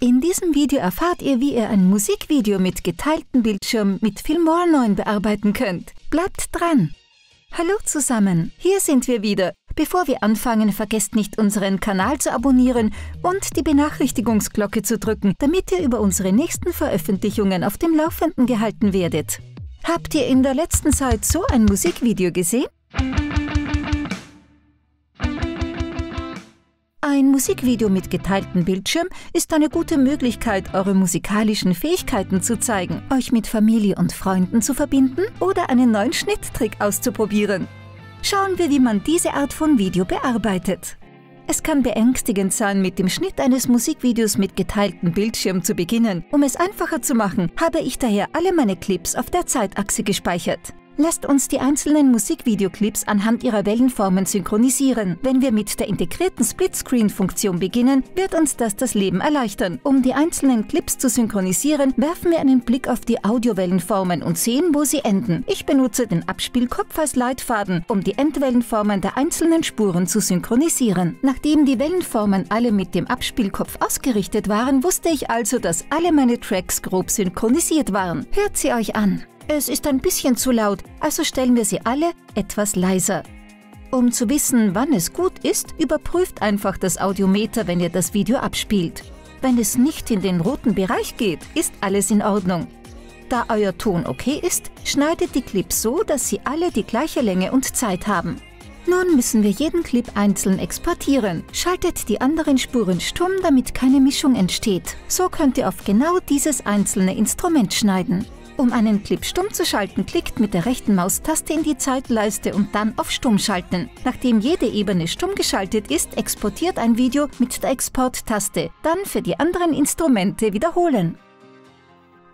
In diesem Video erfahrt ihr, wie ihr ein Musikvideo mit geteiltem Bildschirm mit Filmora 9 bearbeiten könnt. Bleibt dran! Hallo zusammen, hier sind wir wieder. Bevor wir anfangen, vergesst nicht unseren Kanal zu abonnieren und die Benachrichtigungsglocke zu drücken, damit ihr über unsere nächsten Veröffentlichungen auf dem Laufenden gehalten werdet. Habt ihr in der letzten Zeit so ein Musikvideo gesehen? Ein Musikvideo mit geteiltem Bildschirm ist eine gute Möglichkeit, eure musikalischen Fähigkeiten zu zeigen, euch mit Familie und Freunden zu verbinden oder einen neuen Schnitttrick auszuprobieren. Schauen wir, wie man diese Art von Video bearbeitet. Es kann beängstigend sein, mit dem Schnitt eines Musikvideos mit geteiltem Bildschirm zu beginnen. Um es einfacher zu machen, habe ich daher alle meine Clips auf der Zeitachse gespeichert. Lasst uns die einzelnen Musikvideoclips anhand ihrer Wellenformen synchronisieren. Wenn wir mit der integrierten Splitscreen-Funktion beginnen, wird uns das das Leben erleichtern. Um die einzelnen Clips zu synchronisieren, werfen wir einen Blick auf die Audiowellenformen und sehen, wo sie enden. Ich benutze den Abspielkopf als Leitfaden, um die Endwellenformen der einzelnen Spuren zu synchronisieren. Nachdem die Wellenformen alle mit dem Abspielkopf ausgerichtet waren, wusste ich also, dass alle meine Tracks grob synchronisiert waren. Hört sie euch an! Es ist ein bisschen zu laut, also stellen wir sie alle etwas leiser. Um zu wissen, wann es gut ist, überprüft einfach das Audiometer, wenn ihr das Video abspielt. Wenn es nicht in den roten Bereich geht, ist alles in Ordnung. Da euer Ton okay ist, schneidet die Clips so, dass sie alle die gleiche Länge und Zeit haben. Nun müssen wir jeden Clip einzeln exportieren. Schaltet die anderen Spuren stumm, damit keine Mischung entsteht. So könnt ihr auf genau dieses einzelne Instrument schneiden. Um einen Clip stumm zu schalten, klickt mit der rechten Maustaste in die Zeitleiste und dann auf Stumm schalten. Nachdem jede Ebene stumm geschaltet ist, exportiert ein Video mit der Export-Taste. Dann für die anderen Instrumente wiederholen.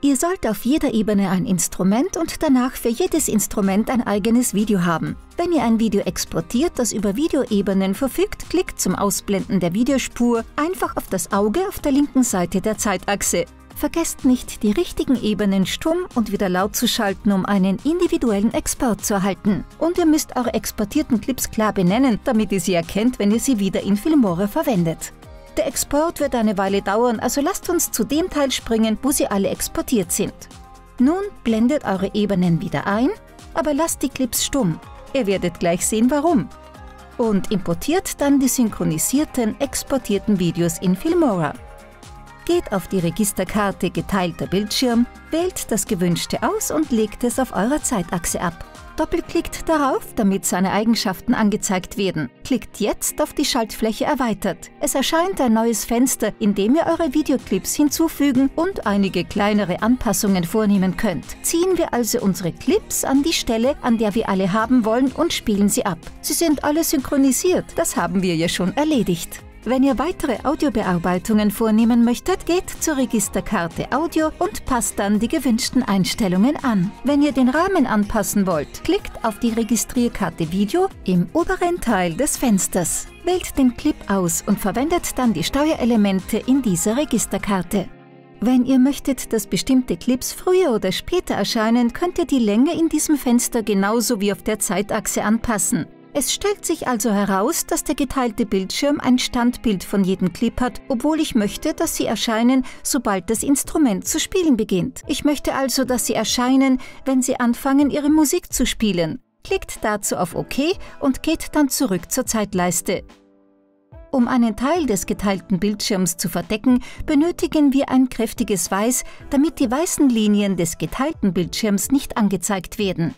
Ihr sollt auf jeder Ebene ein Instrument und danach für jedes Instrument ein eigenes Video haben. Wenn ihr ein Video exportiert, das über Videoebenen verfügt, klickt zum Ausblenden der Videospur einfach auf das Auge auf der linken Seite der Zeitachse. Vergesst nicht, die richtigen Ebenen stumm und wieder laut zu schalten, um einen individuellen Export zu erhalten. Und ihr müsst eure exportierten Clips klar benennen, damit ihr sie erkennt, wenn ihr sie wieder in Filmora verwendet. Der Export wird eine Weile dauern, also lasst uns zu dem Teil springen, wo sie alle exportiert sind. Nun blendet eure Ebenen wieder ein, aber lasst die Clips stumm. Ihr werdet gleich sehen, warum. Und importiert dann die synchronisierten, exportierten Videos in Filmora. Geht auf die Registerkarte Geteilter Bildschirm, wählt das Gewünschte aus und legt es auf eurer Zeitachse ab. Doppelklickt darauf, damit seine Eigenschaften angezeigt werden. Klickt jetzt auf die Schaltfläche Erweitert. Es erscheint ein neues Fenster, in dem ihr eure Videoclips hinzufügen und einige kleinere Anpassungen vornehmen könnt. Ziehen wir also unsere Clips an die Stelle, an der wir alle haben wollen und spielen sie ab. Sie sind alle synchronisiert, das haben wir ja schon erledigt. Wenn ihr weitere Audiobearbeitungen vornehmen möchtet, geht zur Registerkarte Audio und passt dann die gewünschten Einstellungen an. Wenn ihr den Rahmen anpassen wollt, klickt auf die Registrierkarte Video im oberen Teil des Fensters. Wählt den Clip aus und verwendet dann die Steuerelemente in dieser Registerkarte. Wenn ihr möchtet, dass bestimmte Clips früher oder später erscheinen, könnt ihr die Länge in diesem Fenster genauso wie auf der Zeitachse anpassen. Es stellt sich also heraus, dass der geteilte Bildschirm ein Standbild von jedem Clip hat, obwohl ich möchte, dass sie erscheinen, sobald das Instrument zu spielen beginnt. Ich möchte also, dass sie erscheinen, wenn sie anfangen, ihre Musik zu spielen. Klickt dazu auf OK und geht dann zurück zur Zeitleiste. Um einen Teil des geteilten Bildschirms zu verdecken, benötigen wir ein kräftiges Weiß, damit die weißen Linien des geteilten Bildschirms nicht angezeigt werden.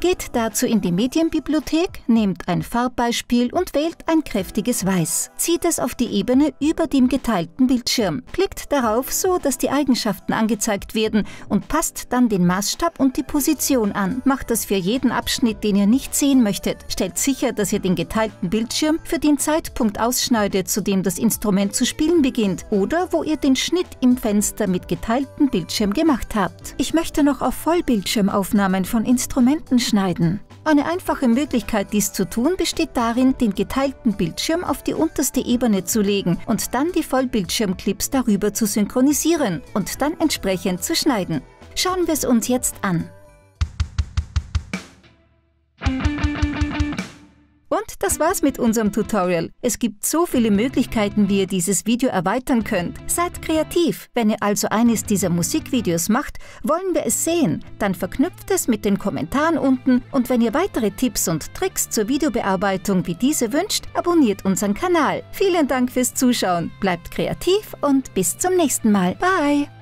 Geht dazu in die Medienbibliothek, nehmt ein Farbbeispiel und wählt ein kräftiges Weiß. Zieht es auf die Ebene über dem geteilten Bildschirm. Klickt darauf, so dass die Eigenschaften angezeigt werden und passt dann den Maßstab und die Position an. Macht das für jeden Abschnitt, den ihr nicht sehen möchtet. Stellt sicher, dass ihr den geteilten Bildschirm für den Zeitpunkt ausschneidet, zu dem das Instrument zu spielen beginnt oder wo ihr den Schnitt im Fenster mit geteiltem Bildschirm gemacht habt. Ich möchte noch auf Vollbildschirmaufnahmen von Instrumenten schneiden. Eine einfache Möglichkeit, dies zu tun, besteht darin, den geteilten Bildschirm auf die unterste Ebene zu legen und dann die Vollbildschirmclips darüber zu synchronisieren und dann entsprechend zu schneiden. Schauen wir es uns jetzt an. Und das war's mit unserem Tutorial. Es gibt so viele Möglichkeiten, wie ihr dieses Video erweitern könnt. Seid kreativ. Wenn ihr also eines dieser Musikvideos macht, wollen wir es sehen. Dann verknüpft es mit den Kommentaren unten und wenn ihr weitere Tipps und Tricks zur Videobearbeitung wie diese wünscht, abonniert unseren Kanal. Vielen Dank fürs Zuschauen. Bleibt kreativ und bis zum nächsten Mal. Bye!